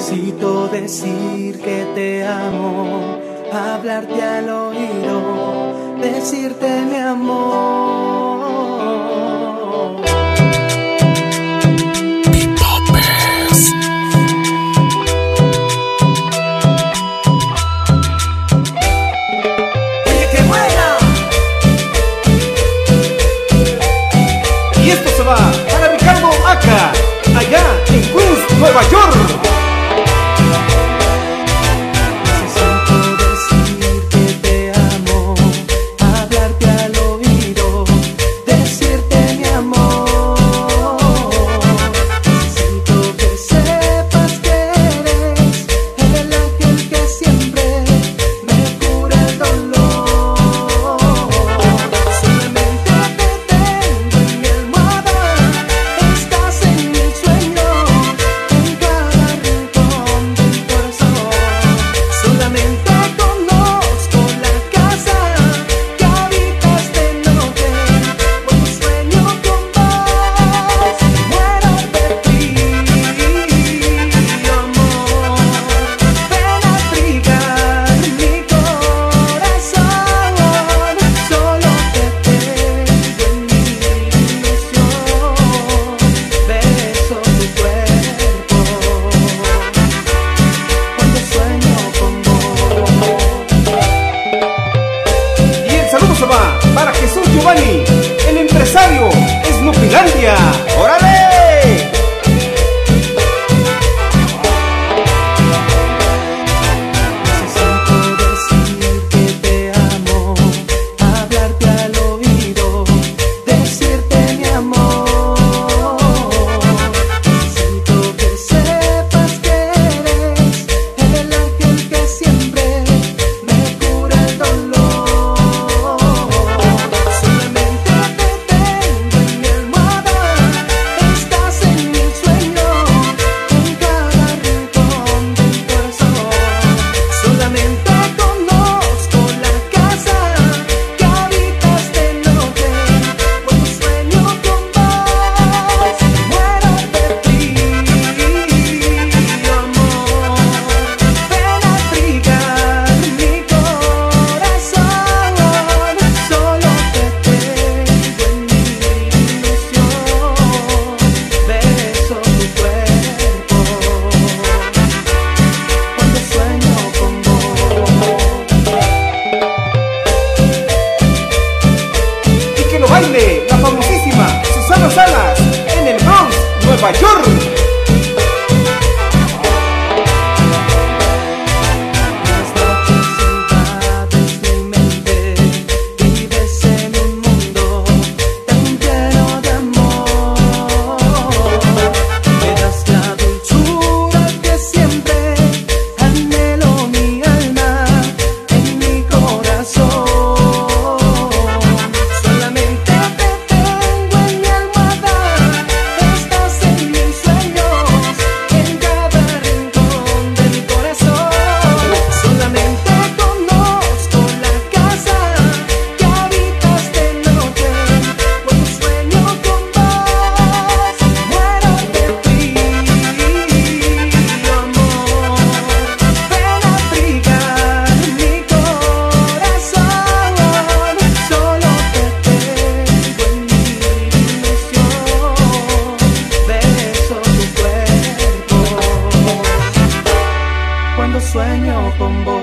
Necesito decir que te amo, hablarte al oído, decirte mi amor. para Jesús Giovanni, el empresario Esnupilandia. ¡Órale! mayor. con vos.